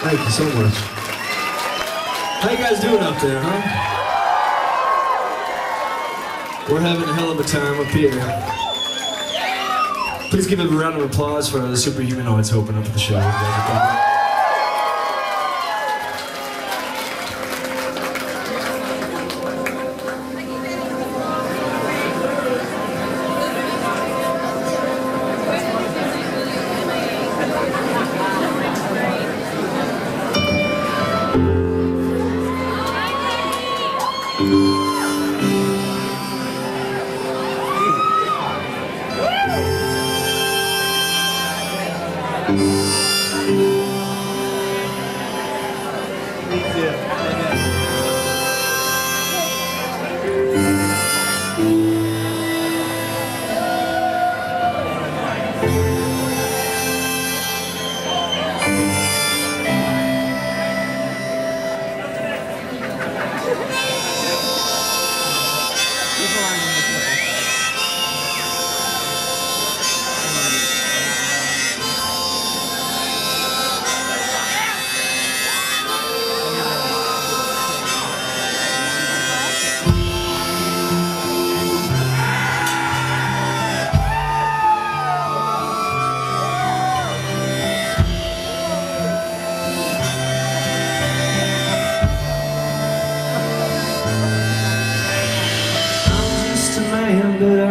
Thank you so much. How you guys doing up there, huh? We're having a hell of a time up here. Please give a round of applause for the Superhumanoids who open up the show.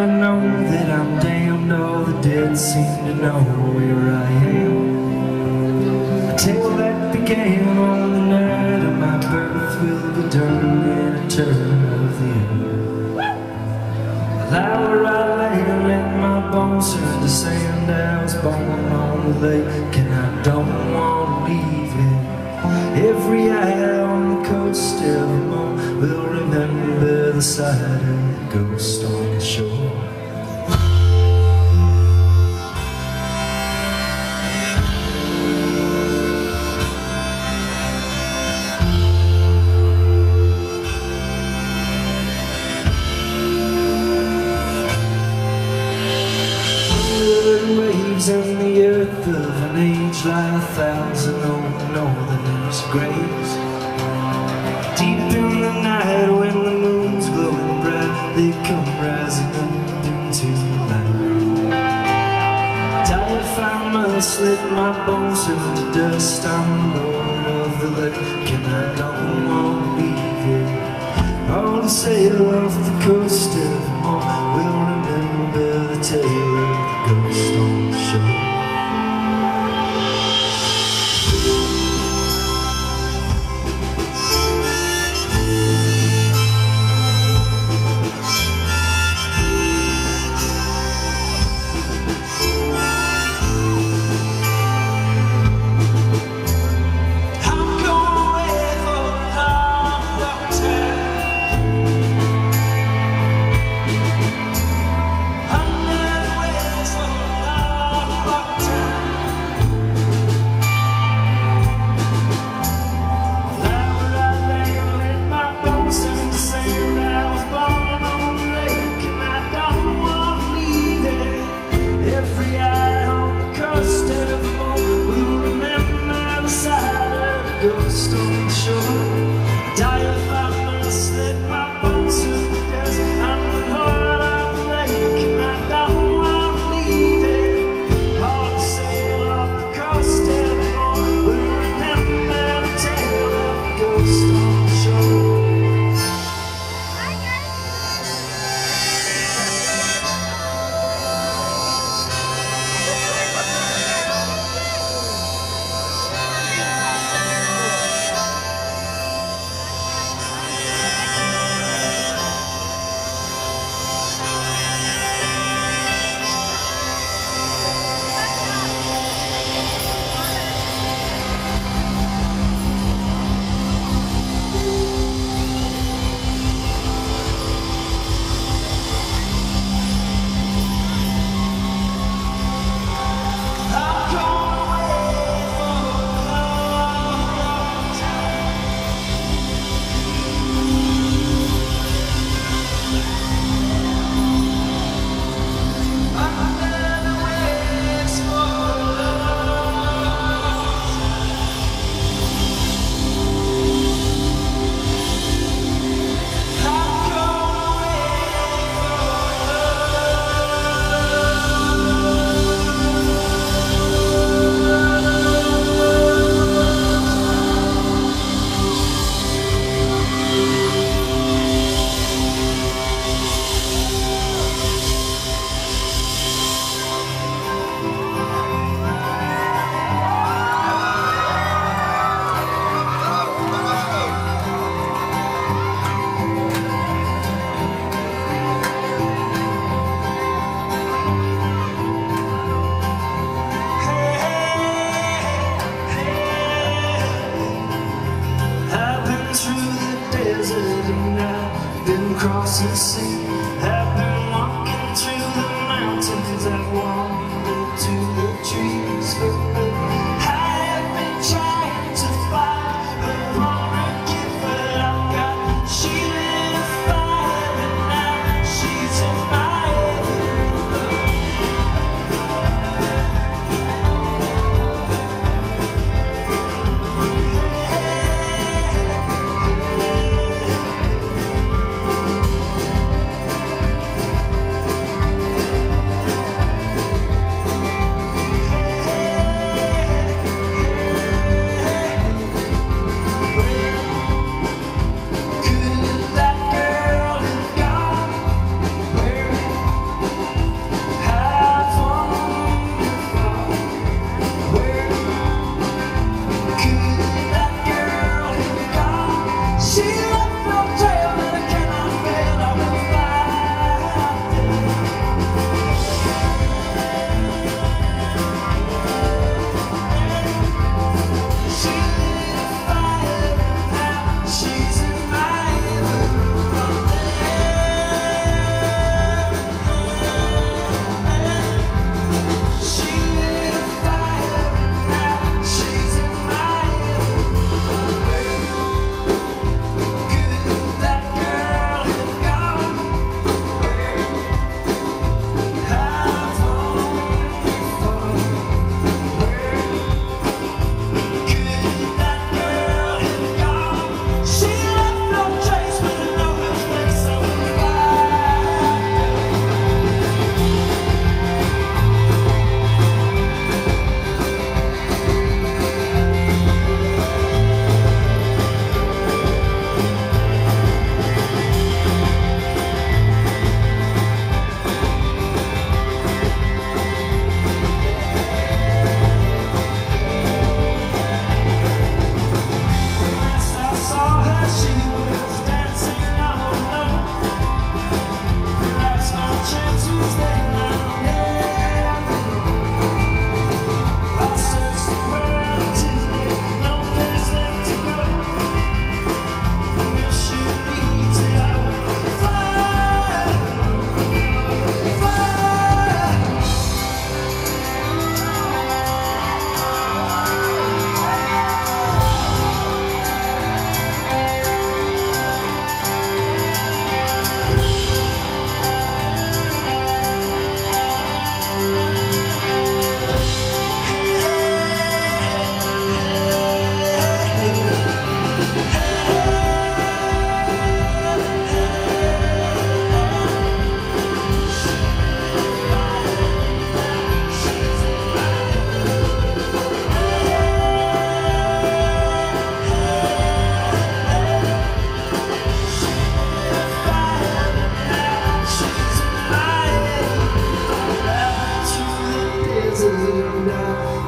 Know that I'm damned. All the dead seem to know where I am. A tale that began on the night of my birth will be done in a turn of the end. Lie where I lay and let my bones turn to sand. I was born on the lake and I don't want to leave it. Every eye on the coast evermore will remember of the ghost on the shore. Waves and the earth of an age lie a thousand old northerners' graves. Let my bones turn to dust. I'm the lord of the lake, and I don't want to be there. All the sail off the coast shore. Die if I must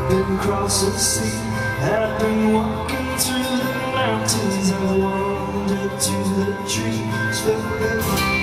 been crossing the sea I've been walking through the mountains. I've wandered to the trees